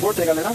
Cortei, galera.